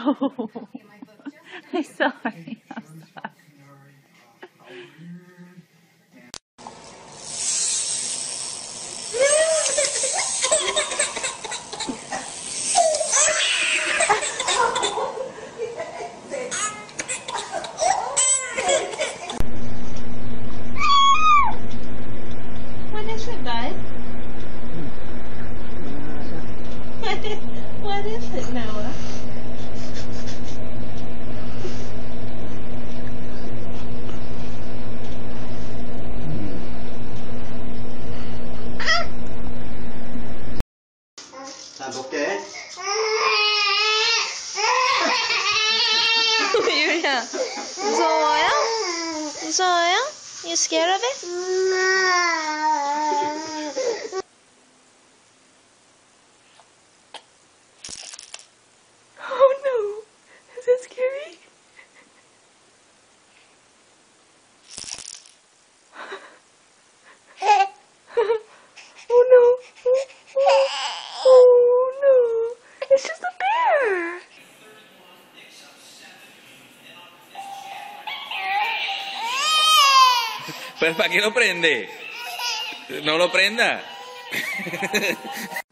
So I'm sorry. I'm sorry. what is it, Noah? yeah. So yeah. So yeah. You scared of it? Pues ¿para qué lo prende? No lo prenda.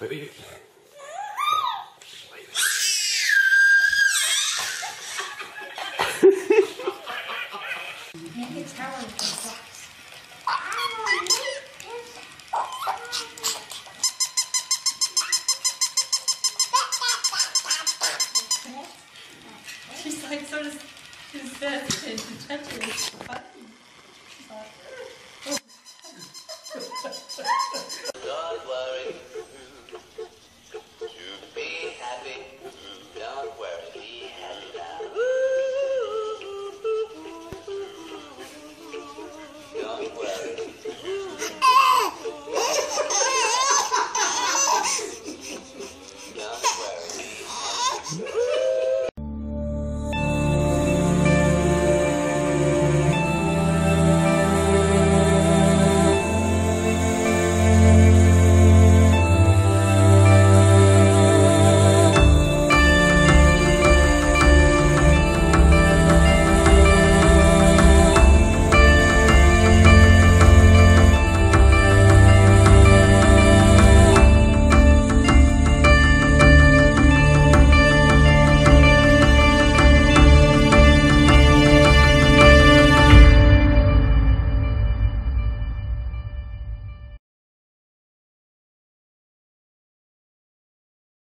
Wait, She's like so does disgusted to touch her. It's fun.